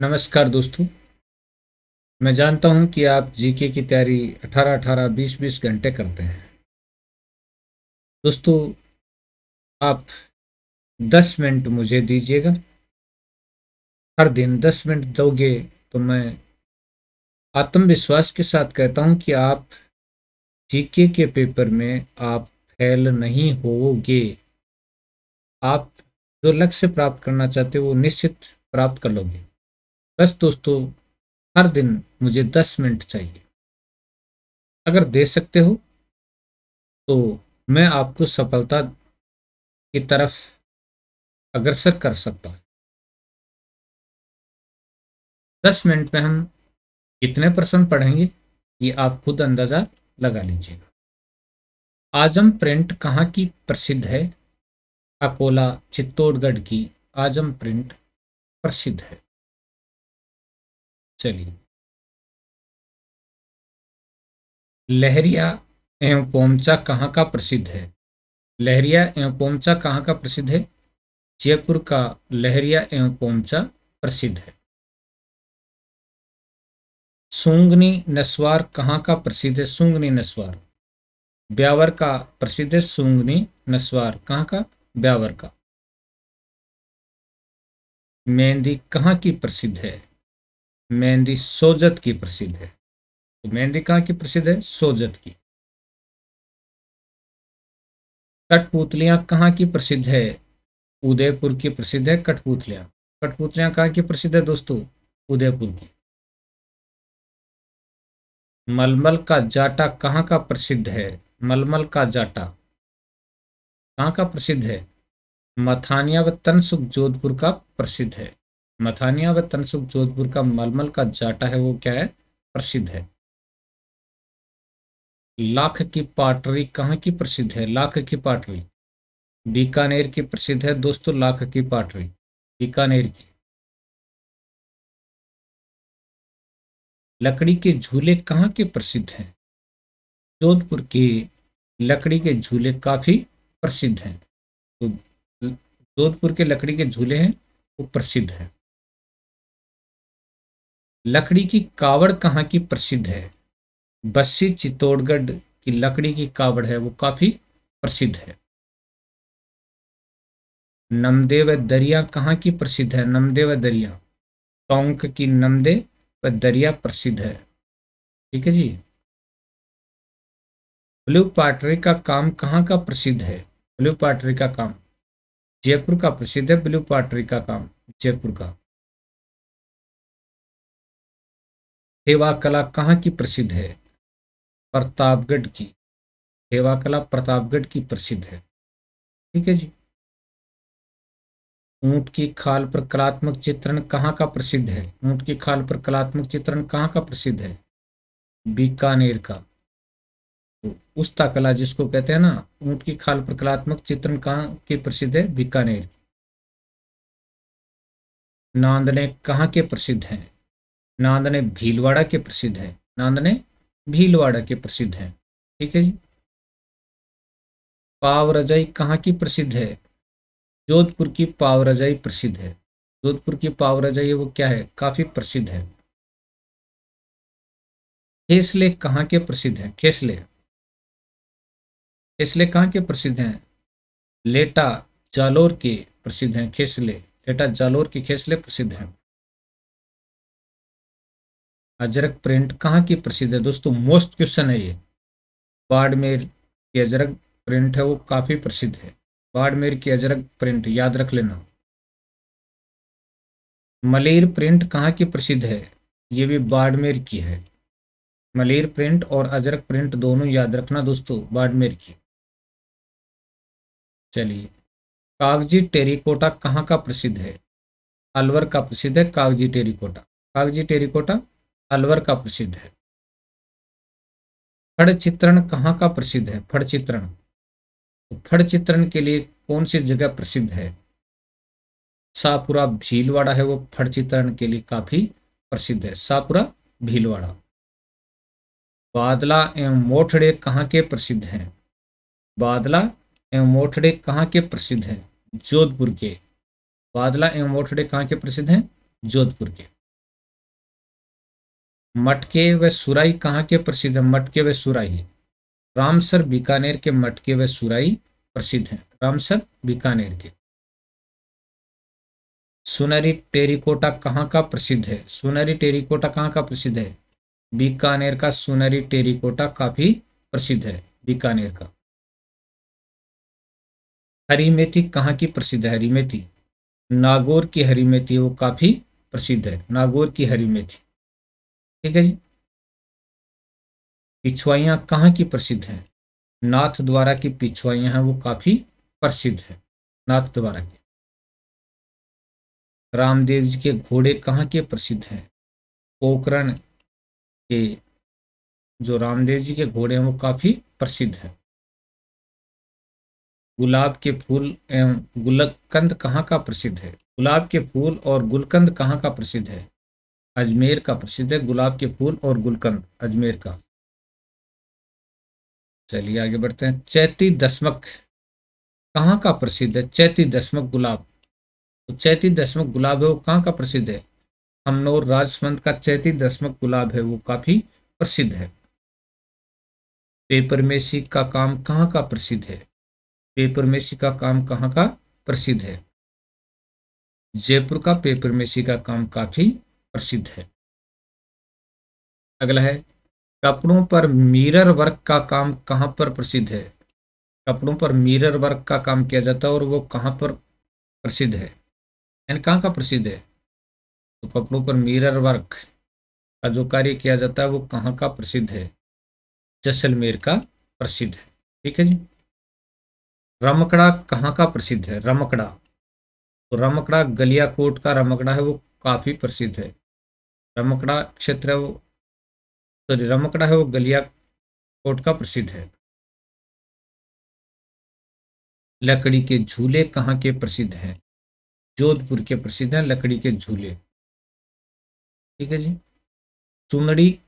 नमस्कार दोस्तों। मैं जानता हूँ कि आप जीके की तैयारी 18 18 20 20 घंटे करते हैं। दोस्तों, आप 10 मिनट मुझे दीजिएगा। हर दिन 10 मिनट दोगे तो मैं आत्मविश्वास के साथ कहता हूँ कि आप जीके के पेपर में आप फेल नहीं होगे। आप जो लक्ष्य प्राप्त करना चाहते हो वो निश्चित प्राप्त कर लोगे। बस दोस्तों, हर दिन मुझे दस मिनट चाहिए। अगर दे सकते हो तो मैं आपको सफलता की तरफ़ अग्रसर कर सकता हूँ। दस मिनट में हम कितने प्रश्न पढ़ेंगे ये आप खुद अंदाज़ा लगा लीजिएगा। आज़म प्रिंट कहाँ की प्रसिद्ध है? अकोला, चित्तौड़गढ़ की आज़म प्रिंट प्रसिद्ध है। चलिए। लहरिया एवं पोमचा कहाँ का प्रसिद्ध है? लहरिया एवं पोमचा कहाँ का प्रसिद्ध है? जयपुर का लहरिया एवं पोमचा प्रसिद्ध है। सुंगनी नस्वार कहाँ का प्रसिद्ध है? सुंगनी नस्वार। ब्यावर का प्रसिद्ध है, सुंगनी नस्वार। कहाँ का? ब्यावर का। मेहंदी कहाँ की प्रसिद्ध है? मेहंदी सोजत की प्रसिद्ध है। तो मेहंदी कहाँ की प्रसिद्ध है? सोजत की। कठपुतलियाँ कहाँ की प्रसिद्ध है? उदयपुर की प्रसिद्ध है कठपुतलियाँ। कठपुतलियाँ कहाँ की प्रसिद्ध है दोस्तों? उदयपुर की। मलमल का जाटा कहाँ का प्रसिद्ध है? मलमल का जाटा कहाँ का प्रसिद्ध है? मथानिया व तनसुख जोधपुर का प्रसिद्ध है। मथानिया व तनसुख जोधपुर का मलमल का जाटा है, वो क्या है? प्रसिद्ध है। लाख की पाटरी कहाँ की प्रसिद्ध है? लाख की पाटरी। बीकानेर की प्रसिद्ध है दोस्तों, लाख की पाटरी। बीकानेर की। लकड़ी के झूले कहाँ के प्रसिद्ध हैं? जोधपुर के लकड़ी के झूले काफ़ी प्रसिद्ध हैं। तो जोधपुर के लकड़ी के झूले हैं, वो प्रसिद्ध है। लकड़ी की कावड़ कहाँ की प्रसिद्ध है? बस्सी चित्तौड़गढ़ की लकड़ी की कावड़ है, वो काफ़ी प्रसिद्ध है। नमदेव दरिया कहाँ की प्रसिद्ध है? नमदेव दरिया। टोंक की नमदेव दरिया प्रसिद्ध है। ठीक है जी। ब्लू पाटरी का काम कहाँ का प्रसिद्ध है? ब्लू पाटरी का काम। जयपुर का प्रसिद्ध है ब्लू पाटरी का काम, जयपुर का। हेवा कला कहाँ की प्रसिद्ध है? प्रतापगढ़ की। हेवा कला प्रतापगढ़ की प्रसिद्ध है। ठीक है जी। ऊँट की खाल पर कलात्मक चित्रण कहाँ का प्रसिद्ध है? ऊँट की खाल पर कलात्मक चित्रण कहाँ का प्रसिद्ध है? बीकानेर का। तो उस्ता कला जिसको कहते हैं ना, ऊँट की खाल पर कलात्मक चित्रण कहाँ की प्रसिद्ध है? बीकानेर। नांदने कहाँ के प्रसिद्ध हैं? नांदने भीलवाड़ा के प्रसिद्ध है। नांदने भीलवाड़ा के प्रसिद्ध है। ठीक है जी? पाव रजाई कहाँ की प्रसिद्ध है? जोधपुर की पाव रजाई प्रसिद्ध है। जोधपुर की पाव रजाई वो क्या है? काफ़ी प्रसिद्ध है। खेसले कहाँ के प्रसिद्ध है? खेसले। खेसले कहाँ के प्रसिद्ध हैं? लेटा जालोर के प्रसिद्ध हैं खेसले। लेटा जालोर के खेसले प्रसिद्ध हैं। अजरक प्रिंट कहाँ की प्रसिद्ध है? दोस्तों, मोस्ट क्वेश्चन है ये। बाड़मेर की अजरक प्रिंट है, वो काफ़ी प्रसिद्ध है। बाड़मेर की अजरक प्रिंट, याद रख लेना। मलेर प्रिंट कहाँ की प्रसिद्ध है? ये भी बाड़मेर की है। मलेर प्रिंट और अजरक प्रिंट दोनों याद रखना दोस्तों, बाड़मेर की। चलिए, कागज़ी टेरिकोटा कहाँ का प्रसिद्ध है? अलवर का प्रसिद्ध है, कागज़ी टेरिकोटा। कागज़ी टेरिकोटा अलवर का प्रसिद्ध है। फड़ चित्रण कहाँ का प्रसिद्ध है? फड़ चित्रण। तो फड़ चित्रण के लिए कौन सी जगह प्रसिद्ध है? सापुरा भीलवाड़ा है वो, फड़ चित्रण के लिए काफ़ी प्रसिद्ध है। सापुरा भीलवाड़ा। बादला एवं मोठड़े कहाँ के प्रसिद्ध हैं? बादला एवं मोठड़े कहाँ के प्रसिद्ध हैं? जोधपुर के। बादला एवं मोठड़े कहाँ के प्रसिद्ध हैं? जोधपुर के। मटके व सुराई कहाँ के प्रसिद्ध है? मटके व सुराई। रामसर बीकानेर के मटके व सुराई प्रसिद्ध हैं। रामसर बीकानेर के। सुनहरी टेरिकोटा कहाँ का प्रसिद्ध है? सुनहरी टेरिकोटा कहाँ का प्रसिद्ध है? बीकानेर का सुनहरी टेरिकोटा काफ़ी प्रसिद्ध है, बीकानेर का। हरी मेथी कहाँ की प्रसिद्ध है? हरी मेथी। नागौर की हरी मेथी वो काफ़ी प्रसिद्ध है, नागौर की हरी मेथी। ठीक है जी? पिछवाइयाँ कहाँ की प्रसिद्ध हैं? नाथ द्वारा की पिछवाइयाँ हैं, वो काफ़ी प्रसिद्ध है, नाथ द्वारा की। रामदेव जी के घोड़े कहाँ के प्रसिद्ध हैं? पोकरण के, जो रामदेव जी के घोड़े हैं, वो काफ़ी प्रसिद्ध है। गुलाब के फूल एवं गुलकंद कहाँ का प्रसिद्ध है? गुलाब के फूल और गुलकंद कहाँ का प्रसिद्ध है? अजमेर का प्रसिद्ध है, गुलाब के फूल और गुलकंद, अजमेर का। चलिए आगे बढ़ते हैं। चैती दशमक, कहाँ का प्रसिद्ध है? चैती दशमक गुलाब। तो चैती दशमक गुलाब है, वो कहाँ का प्रसिद्ध है? हमनौर राजमंद का चैती दशमक गुलाब है, वो काफ़ी प्रसिद्ध है। पेपर मेसी का काम कहाँ का प्रसिद्ध है? पेपर मेसी का काम कहाँ का प्रसिद्ध है? जयपुर का पेपर मेसी का काम काफ़ी प्रसिद्ध है। अगला है, कपड़ों पर मिरर वर्क का काम कहाँ पर प्रसिद्ध है? कपड़ों पर मिरर वर्क का काम किया जाता है और वो कहाँ पर प्रसिद्ध है? यानी कहाँ का प्रसिद्ध है? तो कपड़ों पर मिरर वर्क का जो कार्य किया जाता है वो कहाँ का प्रसिद्ध है? जैसलमेर का प्रसिद्ध है। ठीक है जी? रमकड़ा कहाँ का प्रसिद्ध है? रमकड़ा। तो रमकड़ा, गलियाकोट का रमकड़ा है, वो काफ़ी प्रसिद्ध है। रमकड़ा क्षेत्र है वो सॉरी रमकड़ा है वो गलिया कोट का प्रसिद्ध है। लकड़ी के झूले कहाँ के प्रसिद्ध हैं? जोधपुर के प्रसिद्ध हैं लकड़ी के झूले। ठीक है जी। चुनरी,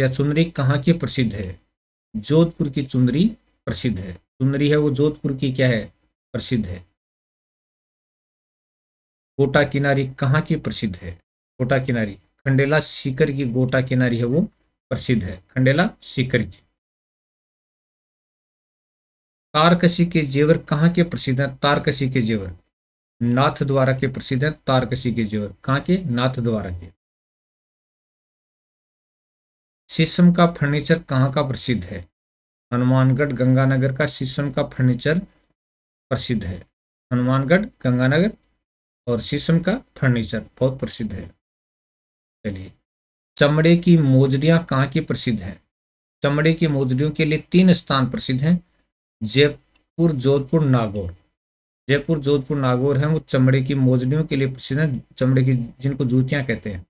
या चुनरी कहाँ की प्रसिद्ध है? जोधपुर की चुनरी प्रसिद्ध है। चुनरी है वो जोधपुर की क्या है? प्रसिद्ध है। गोटा किनारी कहाँ की प्रसिद्ध है? गोटा किनारी खंडेला सीकर की गोटा किनारी है वो प्रसिद्ध है। खंडेला सीकर की। तारकसी के जेवर कहाँ के प्रसिद्ध है? तारकसी के जेवर। नाथ द्वारा के प्रसिद्ध है। तारकसी के जेवर। कहाँ के? नाथ द्वारा के। शीशम का फर्नीचर कहाँ का प्रसिद्ध है? हनुमानगढ़, गंगानगर का शीशम का फर्नीचर प्रसिद्ध है। हनुमानगढ़, गंगानगर और शीशम का फर्नीचर बहुत प्रसिद्ध है। चलिए, चमड़े की मोजड़ियाँ कहाँ की प्रसिद्ध हैं? चमड़े की मोजड़ियों के लिए तीन स्थान प्रसिद्ध हैं, जयपुर, जोधपुर, नागौर। जयपुर, जोधपुर, नागौर है, वो चमड़े की मोजड़ियों के लिए प्रसिद्ध है, चमड़े की जिनको जूतियाँ कहते हैं।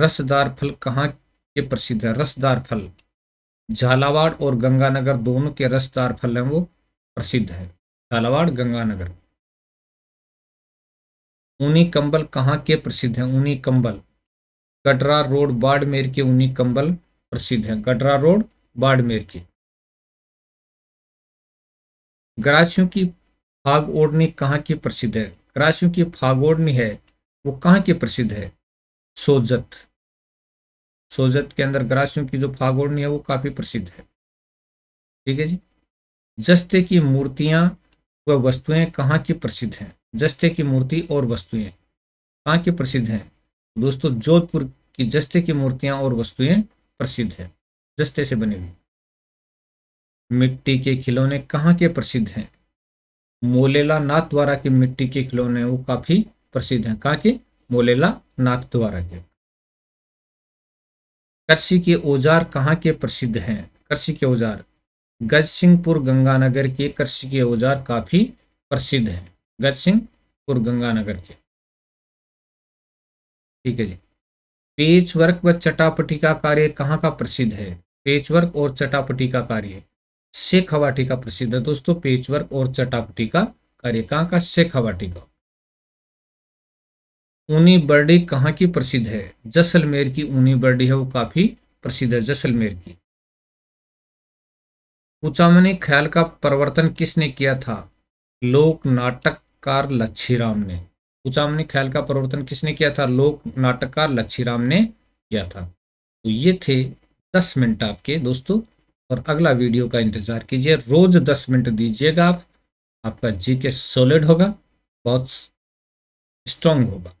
रसदार फल कहाँ के प्रसिद्ध है? रसदार फल। झालावाड़ और गंगानगर दोनों के रसदार फल हैं, वो प्रसिद्ध है। झालावाड़, गंगानगर। ऊनी कंबल कहाँ के प्रसिद्ध हैं? ऊनी कंबल गडरा रोड, बाड़मेर के ऊनी कंबल प्रसिद्ध हैं। गडरा रोड, बाड़मेर के। ग्रासियों की फाग ओढ़नी कहाँ की प्रसिद्ध है? ग्रासियों की फाग ओढ़नी है, वो कहाँ की प्रसिद्ध है? सोजत। सोजत के अंदर ग्रासियों की जो फाग ओढ़नी है, वो काफ़ी प्रसिद्ध है। ठीक है जी? जस्ते की मूर्तियाँ व वस्तुएँ कहाँ की प्रसिद्ध हैं? जस्ते की मूर्ति और वस्तुएँ। कहाँ की प्रसिद्ध हैं। दोस्तों, जोधपुर की जस्ते की मूर्तियाँ और वस्तुएँ प्रसिद्ध है। जस्ते से बनी हुई। मिट्टी के खिलौने कहाँ के प्रसिद्ध हैं? मोलेला नाथ द्वारा के मिट्टी के खिलौने वो काफ़ी प्रसिद्ध हैं। कहाँ के? मोलेला नाथ द्वारा के। कृषि के औज़ार कहाँ के प्रसिद्ध हैं? कृषि के औज़ार। गज सिंहपुर गंगानगर के कृषि के औज़ार काफ़ी प्रसिद्ध हैं। गजसिंहपुर गंगानगर के। ठीक है जी। पेच वर्क व चटापटी का कार्य कहाँ का प्रसिद्ध है? पेच वर्क और चटापटी का कार्य। शेख हवाटी का प्रसिद्ध है दोस्तों पेच वर्क और चटापटी का कार्य। कहाँ का? शेख हवाटी का। ऊनी बर्डी कहाँ की प्रसिद्ध है? जैसलमेर की ऊनी बर्डी है, वो काफ़ी प्रसिद्ध है, जैसलमेर की। कुचामनी ख्याल का परिवर्तन किसने किया था? लोक नाटककार लच्छीराम ने। कुचामनी ख्याल का परिवर्तन किसने किया था? लोक नाटककार लच्छीराम ने किया था। तो ये थे दस मिनट आपके दोस्तों, और अगला वीडियो का इंतज़ार कीजिए। रोज़ दस मिनट दीजिएगा आप। आपका जीके सॉलिड होगा, बहुत स्ट्रांग होगा।